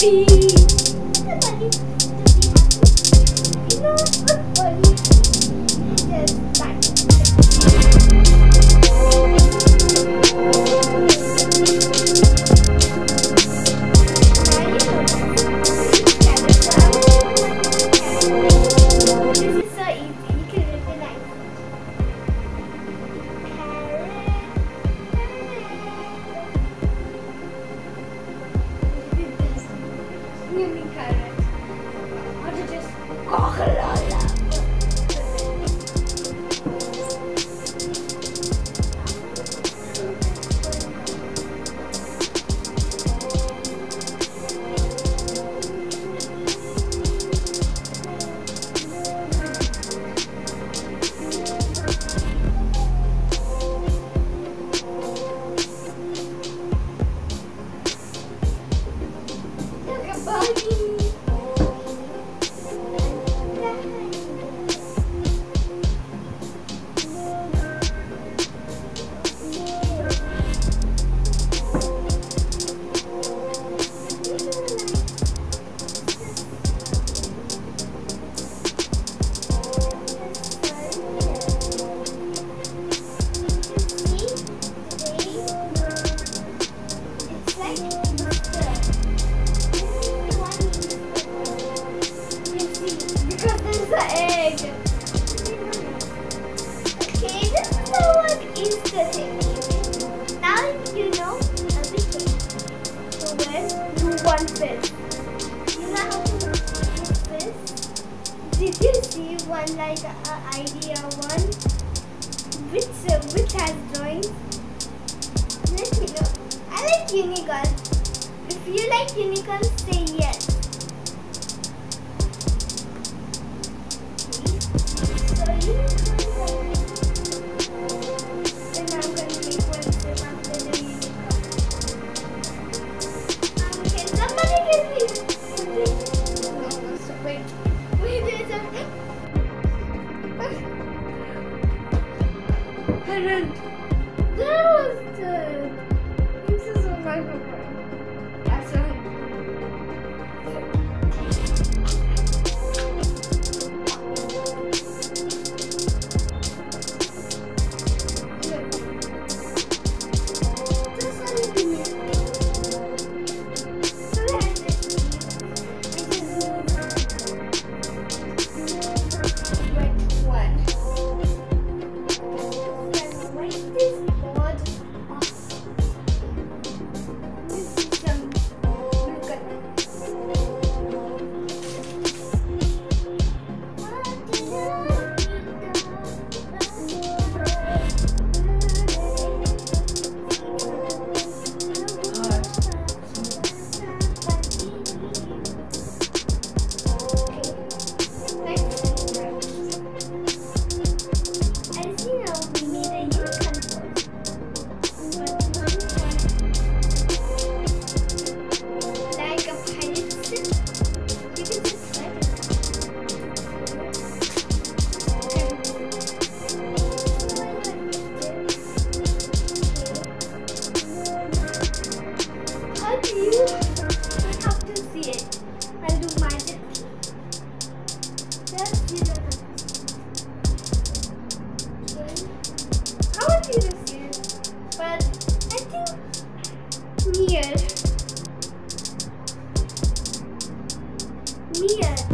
happy. Bunny to be happy. You know what Carrot. So do one fish. You know how to do fish? Did you see one like uh, idea one? Which uh, which has drawings? Let me know. I like unicorns. If you like unicorns, say yes. weird.